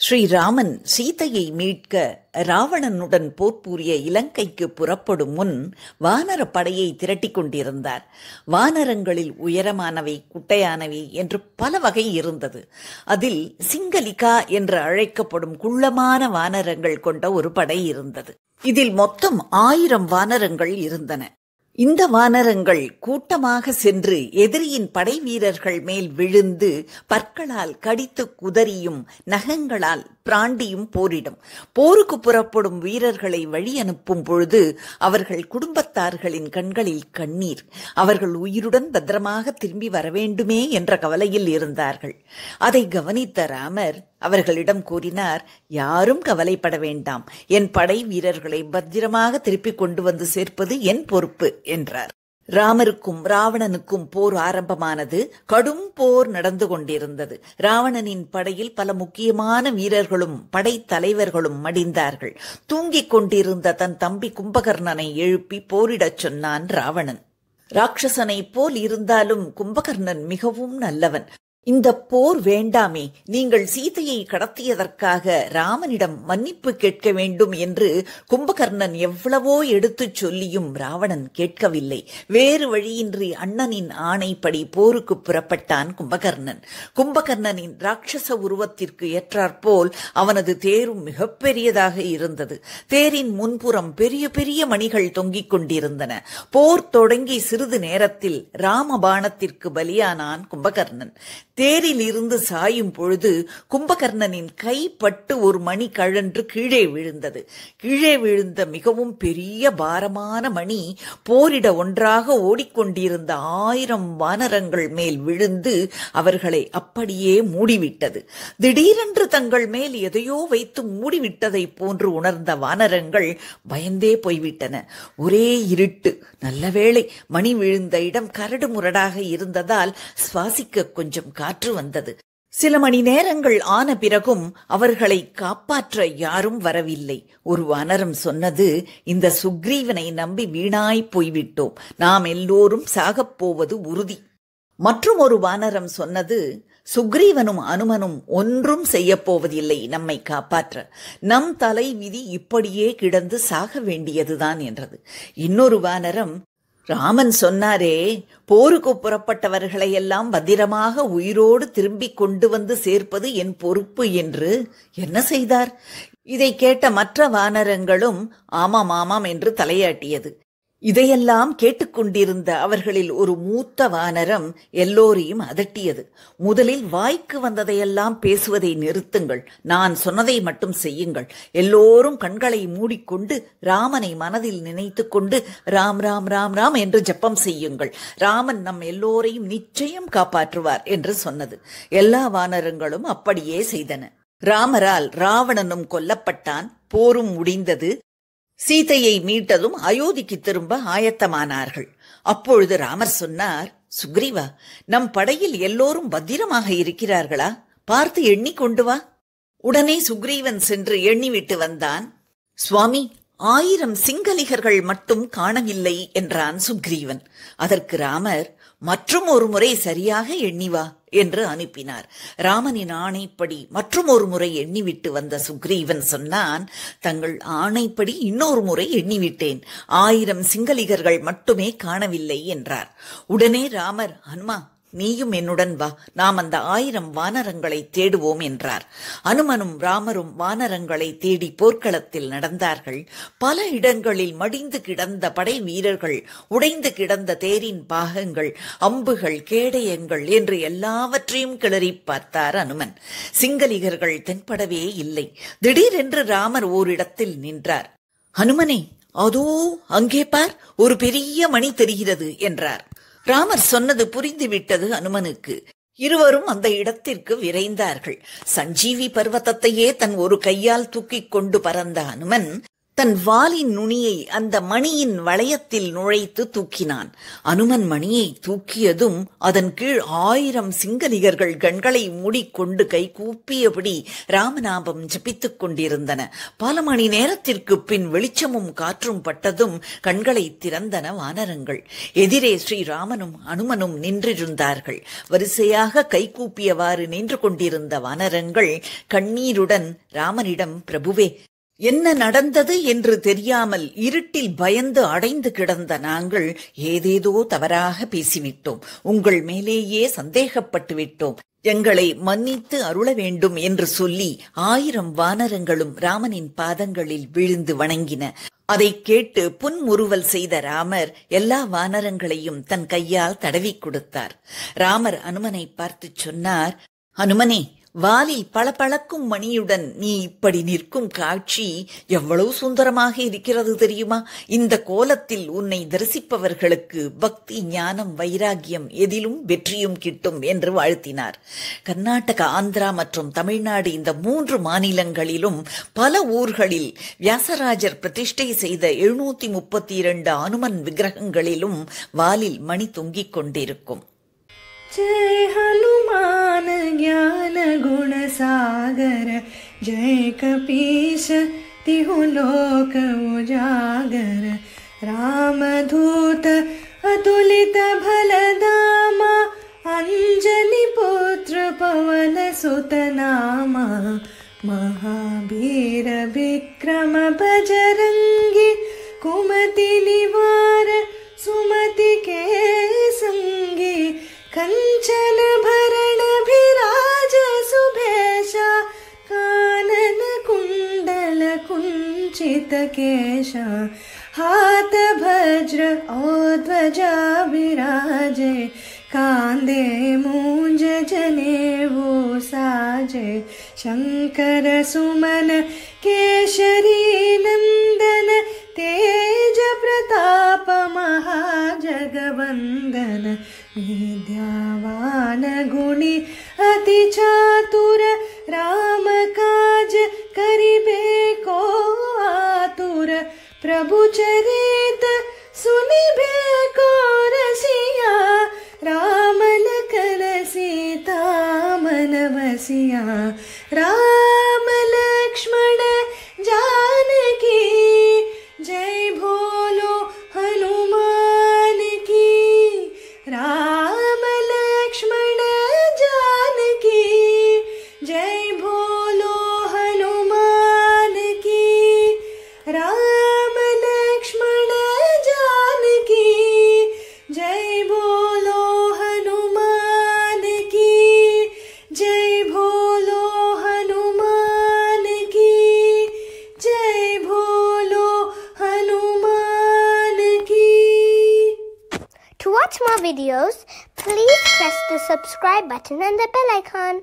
ஸ்ரீராமன் சீதையை மீட்க ராவணனுடன் போர் புரிய இலங்கைக்கு புறப்படும் முன் வானர படையை திரட்டிக் கொண்டிருந்தார். வானரங்களில் உயரமானவை குட்டையானவை என்று பல வகை இருந்தது. அதில் சிங்கலிகா என்று அழைக்கப்படும் குள்ளமான வானரங்கள் கொண்ட ஒரு படை இருந்தது. இதில் மொத்தம் ஆயிரம் வானரங்கள் இருந்தன. இந்த வானரங்கள் கூட்டமாக சென்று எதிரியின் படை வீரர்கள் மேல் விழுந்து பற்களால் கடித்து குதறியும் நகங்களால் பிராண்டியும் போரிடும். போருக்கு புறப்படும் வீரர்களை வழி அனுப்பும் பொழுது அவர்கள் குடும்பத்தார்களின் கண்களில் கண்ணீர். அவர்கள் உயிருடன் பத்திரமாக திரும்பி வரவேண்டுமே என்ற கவலையில் இருந்தார்கள். அதை கவனித்த ராமர் அவர்களிடம் கூறினார் யாரும் கவலைப்பட வேண்டாம். என் படை வீரர்களை பத்திரமாக திருப்பிக் கொண்டு வந்து சேர்ப்பது என் பொறுப்பு என்றார். ராமருக்கும் ராவணனுக்கும் போர் ஆரம்பமானது கடும் போர் நடந்து கொண்டிருந்தது. ராவணனின் படையில் பல முக்கியமான வீரர்களும் படைத்தலைவர்களும் மடிந்தார்கள். தூங்கிக் கொண்டிருந்த தன் தம்பி கும்பகர்ணனை எழுப்பி போரிடச் சொன்னான் ராவணன். ராட்சசனை போல் இருந்தாலும் கும்பகர்ணன் மிகவும் நல்லவன். இந்த போர் வேண்டாமே நீங்கள் சீதையை கடத்தியதற்காக ராமனிடம் மன்னிப்பு கேட்க வேண்டும் என்று கும்பகர்ணன் எவ்வளவோ எடுத்துச் சொல்லியும் ராவணன் கேட்கவில்லை. வேறு வழியின்றி அண்ணனின் ஆணைப்படி போருக்கு புறப்பட்டான் கும்பகர்ணன். கும்பகர்ணனின் ராட்சச உருவத்திற்கு ஏற்றாற்போல் அவனது தேரும் மிகப்பெரியதாக இருந்தது. தேரின் முன்புறம் பெரிய பெரிய மணிகள் தொங்கிக் கொண்டிருந்தன. போர் தொடங்கி சிறிது நேரத்தில் ராமபாணத்திற்கு பலியானான் கும்பகர்ணன். தேரில் இருந்து சாயும் பொழுது கும்பகர்ணனின் கை பட்டு ஒரு மணி கழன்று கீழே விழுந்தது. கீழே விழுந்த மிகவும் பெரிய பாரமான மணி போரிட ஒன்றாக ஓடிக்கொண்டிருந்த ஆயிரம் வானரங்கள் மேல் விழுந்து அவர்களை அப்படியே மூடிவிட்டது. திடீரென்று தங்கள் மேல் எதையோ வைத்து மூடிவிட்டதை போன்று உணர்ந்த வானரங்கள் பயந்தே போய்விட்டன. ஒரே இருட்டு. நல்ல வேளை மணி விழுந்த இடம் கரடு முரடாக இருந்ததால் சுவாசிக்க கொஞ்சம் காற்று வந்தது. சில மணி நேரங்கள் ஆன பிறகும் அவர்களை காப்பாற்ற யாரும் வரவில்லை. ஒரு வானரம் சொன்னது இந்த சுக்ரீவனை நம்பி வீணாய் போய்விட்டோம். நாம் எல்லோரும் சாகப் போவது உறுதி. மற்றும் ஒரு வானரம் சொன்னது சுக்ரீவனும் அனுமனும் ஒன்றும் செய்யப் போவதில்லை நம்மை காப்பாற்ற. நம் தலை விதி இப்படியே கிடந்து சாக வேண்டியதுதான் என்றது. இன்னொரு வானரம் ராமன் சொன்னாரே போருக்கு புறப்பட்டவர்களை எல்லாம் பத்திரமாக உயிரோடு திரும்பி கொண்டு வந்து சேர்ப்பது என் பொறுப்பு என்று என்ன செய்தார்? இதை கேட்ட மற்ற வானரங்களும் ஆமாம் ஆமாம் என்று தலையாட்டியது. இதையெல்லாம் கேட்டுக்கொண்டிருந்த அவர்களில் ஒரு மூத்த வானரம் எல்லோரையும் அதட்டியது. முதலில் வாய்க்கு வந்ததையெல்லாம் பேசுவதை நிறுத்துங்கள். நான் சொன்னதை மட்டும் செய்யுங்கள். எல்லோரும் கண்களை மூடிக்கொண்டு ராமனை மனதில் நினைத்து கொண்டு ராம் ராம் ராம் ராம் என்று ஜப்பம் செய்யுங்கள். ராமன் நம் எல்லோரையும் நிச்சயம் காப்பாற்றுவார் என்று சொன்னது. எல்லா வானரங்களும் அப்படியே செய்தன. ராமரால் ராவணனும் கொல்லப்பட்டான். போரும் முடிந்தது. சீதையை மீட்டதும் அயோத்திக்கு திரும்ப ஆயத்தமானார்கள். அப்பொழுது ராமர் சொன்னார் சுக்ரீவா நம் படையில் எல்லோரும் பத்திரமாக இருக்கிறார்களா? பார்த்து எண்ணிக்கொண்டு வா. உடனே சுக்ரீவன் சென்று எண்ணிவிட்டு வந்தான். சுவாமி ஆயிரம் சிங்கலிகர்கள் மட்டும் காணவில்லை என்றான் சுக்ரீவன். அதற்கு ராமர் மற்றும் ஒரு முறை சரியாக எண்ணிவா என்று அனுப்பினார். ராமனின் ஆணைப்படி மற்றும் ஒரு முறை எண்ணிவிட்டு வந்த சுக்ரீவன் சொன்னான் தங்கள் ஆணைப்படி இன்னொரு முறை எண்ணிவிட்டேன். ஆயிரம் சிங்கலிகர்கள் மட்டுமே காணவில்லை என்றார். உடனே ராமர் ஹனுமா நீயும் என்னுடன் வா. நாம் அந்த ஆயிரம் வானரங்களை தேடுவோம் என்றார். அனுமனும் ராமரும் வானரங்களை தேடி போர்க்களத்தில் நடந்தார்கள். பல இடங்களில் மடிந்து கிடந்த படை வீரர்கள் உடைந்து கிடந்த தேரின் பாகங்கள் அம்புகள் கேடயங்கள் என்று எல்லாவற்றையும் கிளறி பார்த்தார் அனுமன். சிங்கலிகர்கள் தென்படவே இல்லை. திடீரென்று ராமர் ஓரிடத்தில் நின்றார். அனுமனே அதோ அங்கே பார். ஒரு பெரிய மணி தெரிகிறது என்றார். ராமர் சொன்னது புரிந்துவிட்டது அனுமனுக்கு. இருவரும் அந்த இடத்திற்கு விரைந்தார்கள். சஞ்சீவி பர்வதத்தையே தன் ஒரு கையால் தூக்கிக் கொண்டு பறந்த அனுமன் தன் வாலின் நுனியை அந்த மணியின் வளையத்தில் நுழைத்து தூக்கினான். அனுமன் மணியை தூக்கியதும் அதன் கீழ் ஆயிரம் சிங்கலிகர்கள் கண்களை மூடிக்கொண்டு கை கூப்பியபடி ராமநாபம் ஜபித்துக் கொண்டிருந்தன. பல மணி நேரத்திற்கு பின் வெளிச்சமும் காற்றும் பட்டதும் கண்களை திறந்தன வானரங்கள். எதிரே ஸ்ரீராமனும் அனுமனும் நின்றிருந்தார்கள். வரிசையாக கைகூப்பியவாறு நின்று கொண்டிருந்த வானரங்கள் கண்ணீருடன் ராமனிடம் பிரபுவே என்ன நடந்தது என்று தெரியாமல் இருட்டில் பயந்து அடைந்து கிடந்த நாங்கள் ஏதேதோ தவறாக பேசிவிட்டோம். உங்கள் மேலேயே சந்தேகப்பட்டு விட்டோம். எங்களை மன்னித்து அருள வேண்டும் என்று சொல்லி ஆயிரம் வானரங்களும் ராமனின் பாதங்களில் விழுந்து வணங்கின. அதை கேட்டு புன்முறுவல் செய்த ராமர் எல்லா வானரங்களையும் தன் கையால் தடவி கொடுத்தார். ராமர் அனுமனை பார்த்து சொன்னார் அனுமனே வாலில் பளபளக்கும் மணியுடன் நீ இப்படி நிற்கும் காட்சி எவ்வளவு சுந்தரமாக இருக்கிறது தெரியுமா? இந்த கோலத்தில் உன்னை தரிசிப்பவர்களுக்கு பக்தி ஞானம் வைராகியம் எதிலும் வெற்றியும் கிட்டும் என்று வாழ்த்தினார். கர்நாடகா ஆந்திரா மற்றும் தமிழ்நாடு இந்த மூன்று மாநிலங்களிலும் பல ஊர்களில் வியாசராஜர் பிரதிஷ்டை செய்த எழுநூத்தி முப்பத்தி இரண்டு அனுமன் விக்கிரகங்களிலும் வாலில் மணி தொங்கிக் கொண்டிருக்கும். ஜெய் ஹனுமான். ज्ञान गुण सागर। जय कपीश तिहु लोक उजागर। रामधूत अतुलित भलदामा अञ्जलि पुत्र पवन सुत नामा। महावीर विक्रम बजरङ्गि कुमति निवार सुमति के सङ्गी कञ्चन केश हाथ भज्र औजा विराजे। काद मूज वो साजे। शङ्कर सुमन केशरीन watch more videos, please press the subscribe button and the bell icon.